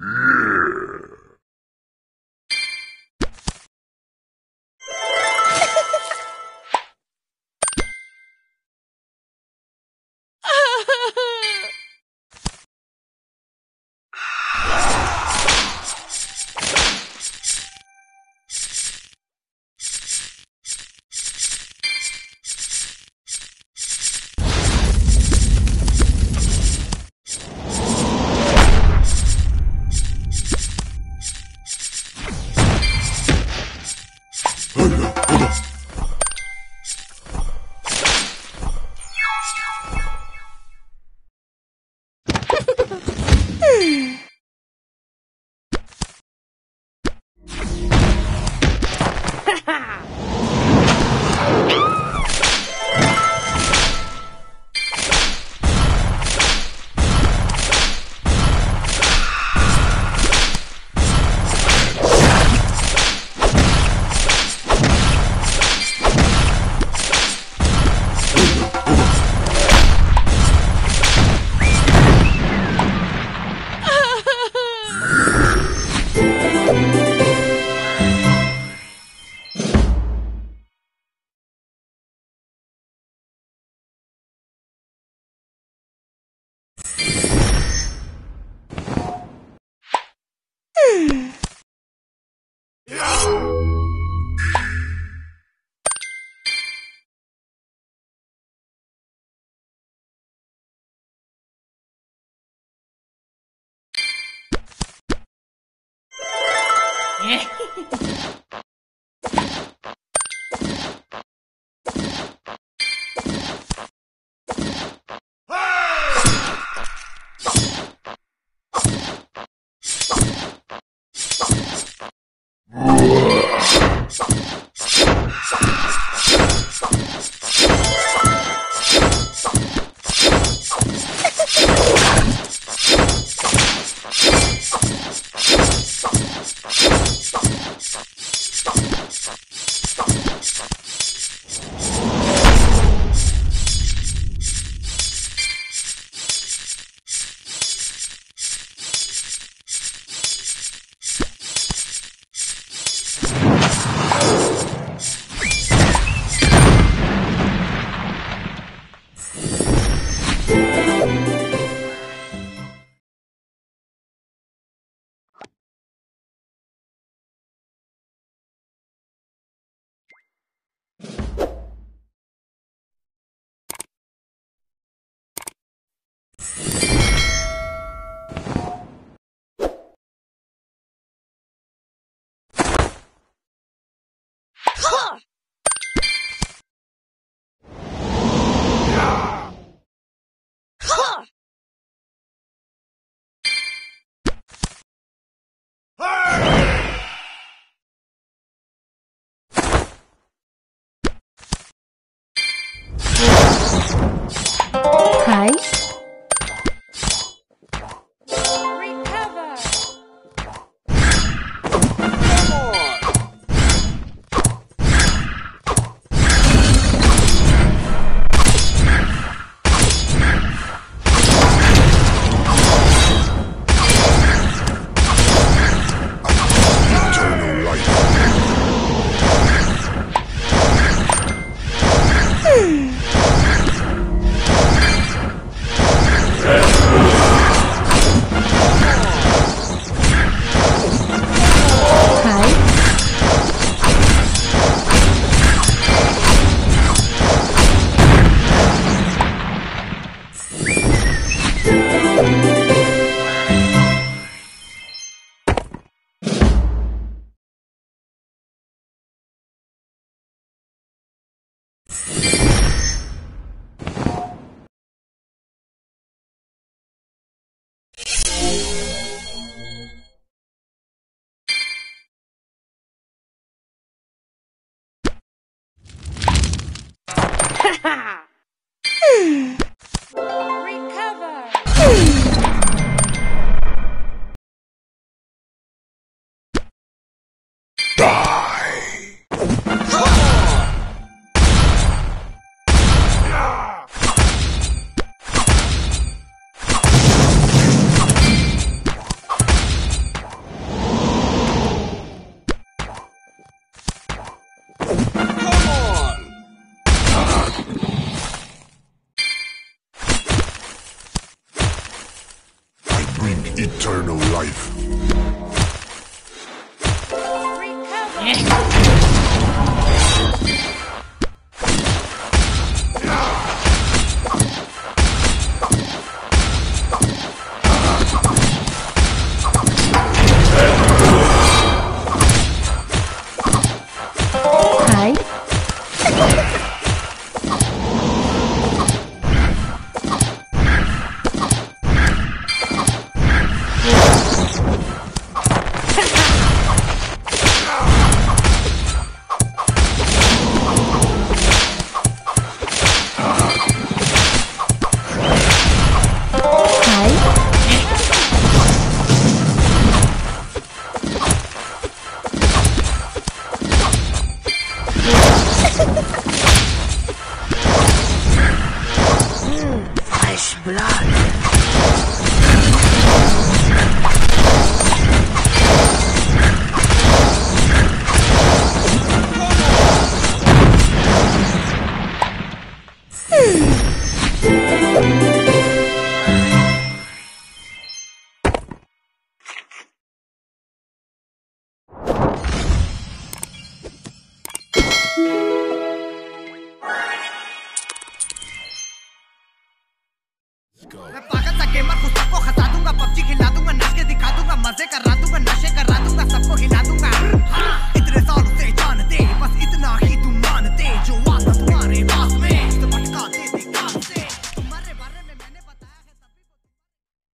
Mm. Ha! 哈！哈。嗯 eternal life. fresh blood.